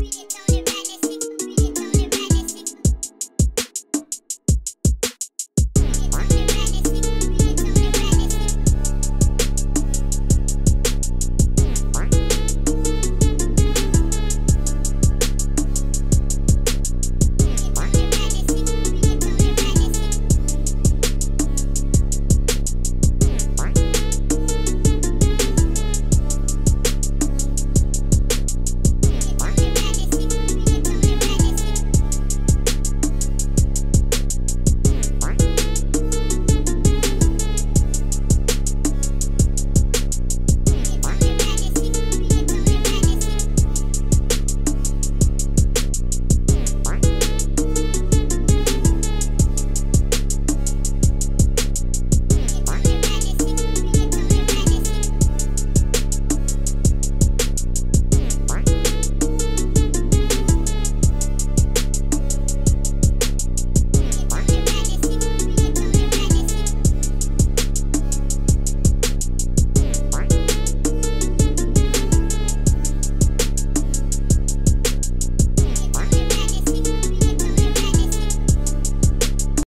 see it